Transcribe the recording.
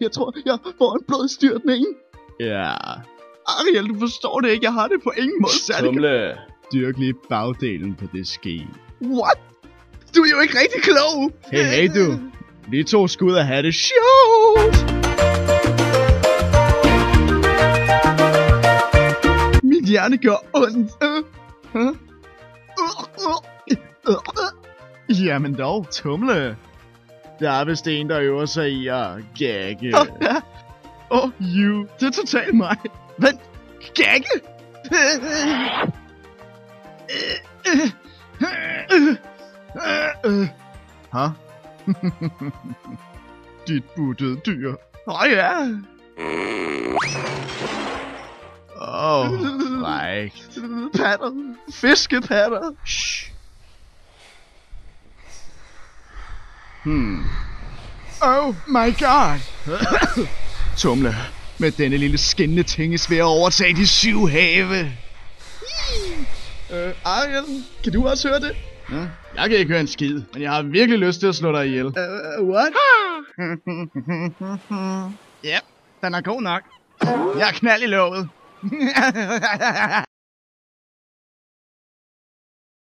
Jeg tror, jeg får en blodstyrtning. Ja. Ariel, du forstår det ikke. Jeg har det på ingen måde særlig. Tumle. Dyrk lige bagdelen på det ske. What? Du er jo ikke rigtig klog. Hey, hey du. Vi to skal ud og have det sjovt. Min hjerne gør ondt. Øh, øh, øh, Jamen dog, tumle. Der er vist en, der øver sig i at gagge. Åh, ja. Åh, oh, you. Det er totalt mig. Vent. Gagge? Hæ? Dit buttede dyr. Åh oh, ja. Åh, oh, frækt. Patter. Fiskepatter. Shh. Hmm. Oh my god. Tumle. Med denne lille skinnende ting er svær at overtage de syv have. Øh, Ariel, kan du også høre det? Ja, jeg kan ikke høre en skid, men jeg har virkelig lyst til at slå dig ihjel. Uh, what? Ja, den er god nok. Jeg er knald i låget.